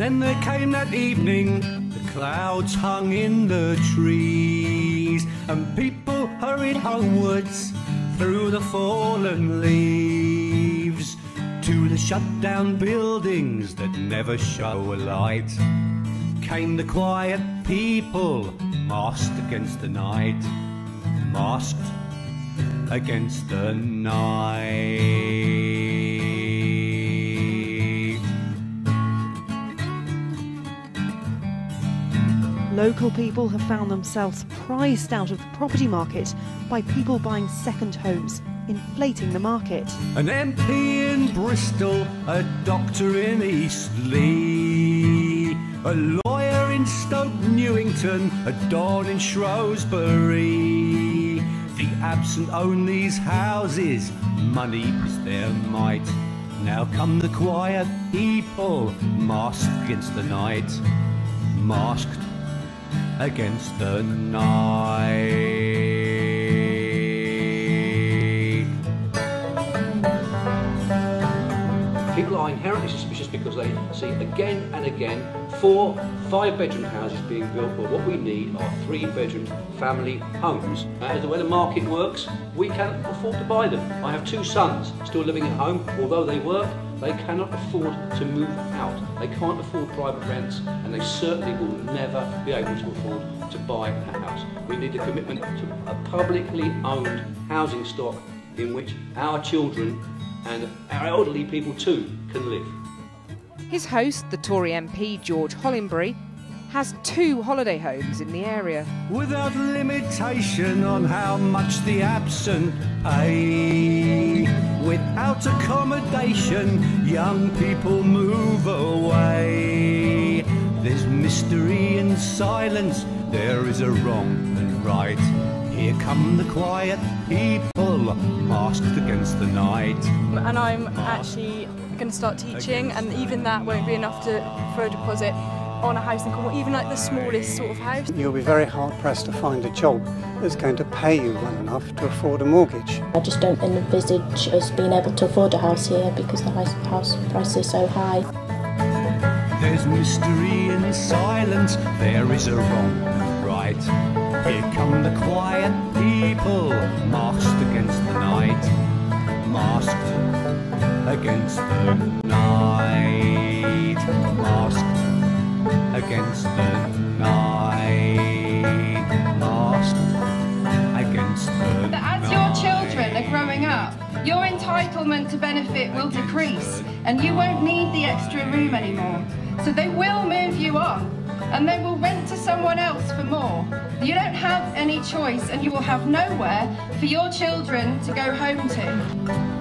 then there came that evening, the clouds hung in the trees, and people hurried homewards through the fallen leaves to the shut down buildings that never show a light. Came the quiet people, masked against the night, masked against the night. Local people have found themselves priced out of the property market by people buying second homes, inflating the market. An MP in Bristol, a doctor in Eastleigh, a lawyer in Stoke Newington, a don in Shrewsbury. The absent own these houses, money is their might. Now come the quiet people, masked against the night, masked against the night. People are inherently suspicious because they see again and again four, five bedroom houses being built, but what we need are three bedroom family homes. As the way the market works, we can't afford to buy them. I have two sons still living at home, although they work, they cannot afford to move out. They can't afford private rents and they certainly will never be able to afford to buy a house. We need a commitment to a publicly owned housing stock in which our children and our elderly people too can live. His host, the Tory MP George Hollingbery, has two holiday homes in the area. Without limitation on how much the absent pay. Without accommodation, young people move away. There's mystery and silence, there is a wrong and right. Here come the quiet people, masked against the night. And I'm actually going to start teaching, and even that won't be enough to, for a deposit on a house in Cornwall, even like the smallest sort of house. You'll be very hard pressed to find a job that's going to pay you well enough to afford a mortgage. I just don't envisage us being able to afford a house here because the house price is so high. There's mystery in silence, there is a wrong and right. Here come the quiet people, masked against the night, masked against the night, masked against the night, masked against the But as your children are growing up, your entitlement to benefit will decrease and you won't need the extra room anymore. So they will move you on and they will rent to someone else for more. You don't have any choice and you will have nowhere for your children to go home to.